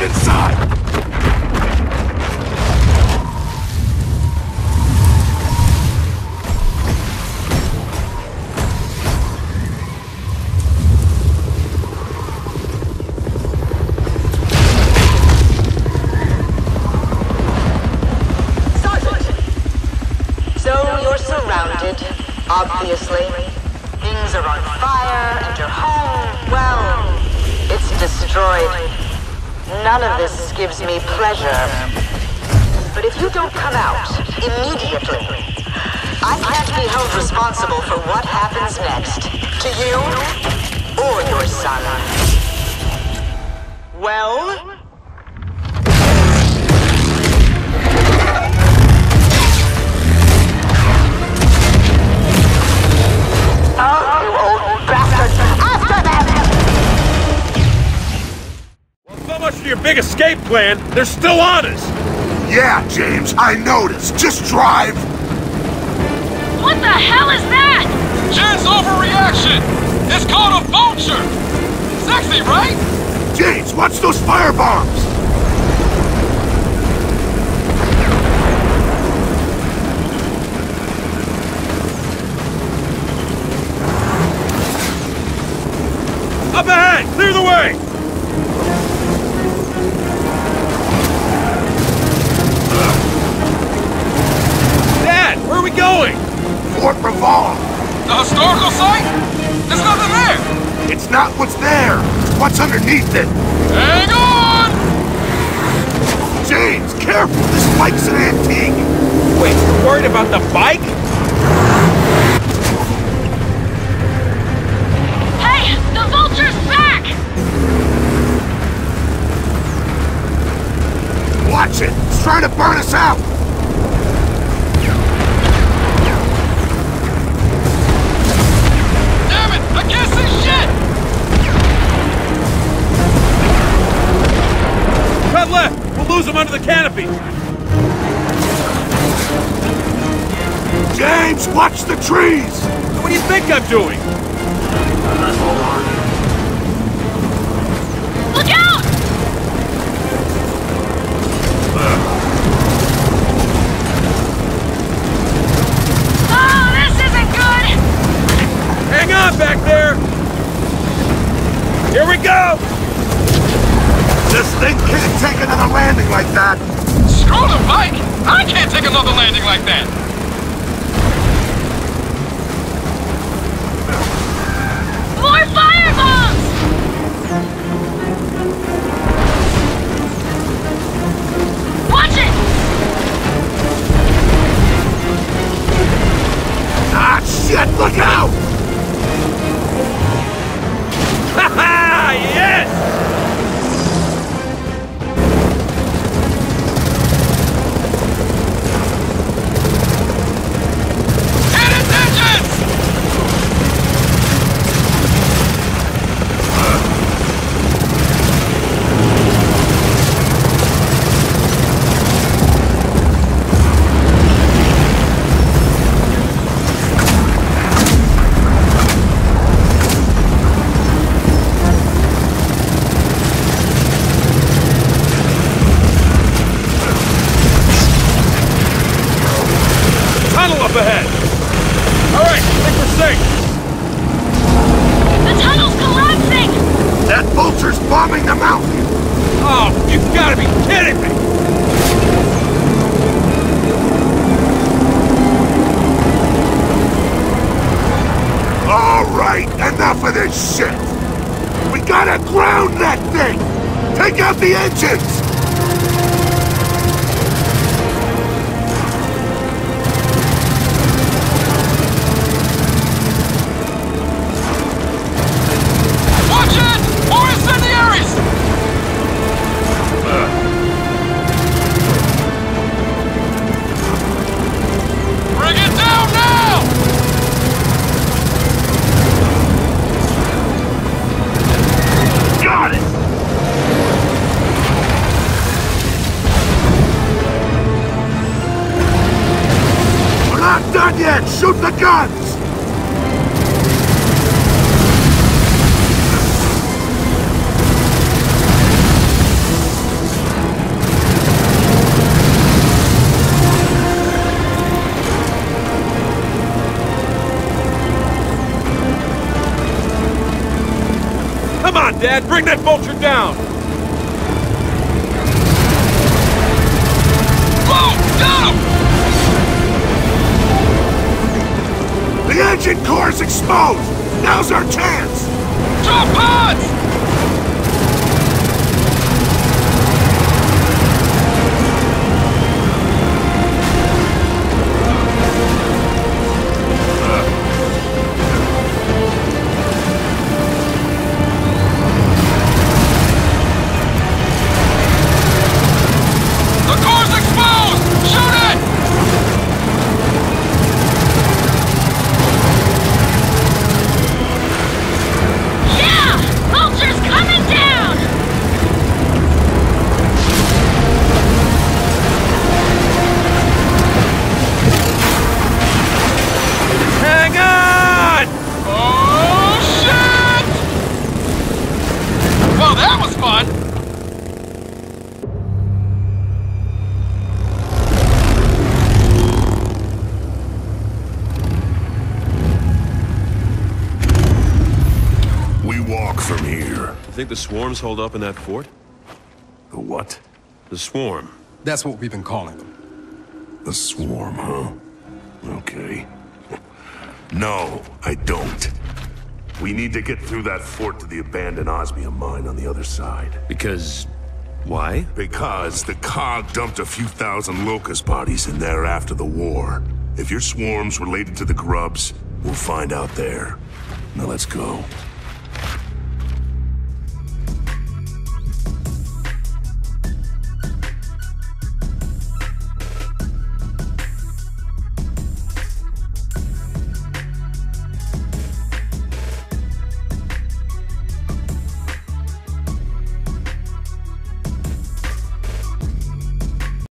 Get inside! obviously. Things are on fire, and your home, well, it's destroyed. None of this gives me pleasure. But if you don't come out, immediately, I can't be held responsible for what happens next. To you, or your son. Well? Big escape plan, they're still on us! Yeah, James, I noticed. Just drive! What the hell is that? Jinn's overreaction! It's called a vulture! Sexy, right? James, watch those firebombs! The historical site? There's nothing there. It's not what's there. It's what's underneath it. Hang on! James, careful. This bike's an antique. Wait, you're worried about the bike? Hey, the vulture's back! Watch it. It's trying to burn us out. Lose them under the canopy! James, watch the trees! What do you think I'm doing? Look out! Oh, this isn't good! Hang on back there! Here we go! This thing can't take another landing like that! Screw the bike! I can't take another landing like that! tunnel up ahead! Alright, I think we're safe! The tunnel's collapsing! That vulture's bombing the mountain! Oh, you've gotta be kidding me! Alright, enough of this shit! We gotta ground that thing! Take out the engines! done yet! Shoot the guns! Come on, Dad! Bring that vulture down! Whoa! No! The engine core is exposed! Now's our chance! Drop pods! Think the swarms hold up in that fort? The what? The swarm. That's what we've been calling them. The swarm, huh? Okay. No, I don't. We need to get through that fort to the abandoned osmium mine on the other side. Because... why? Because the COG dumped a few thousand locust bodies in there after the war. If your swarm's related to the grubs, we'll find out there. Now let's go.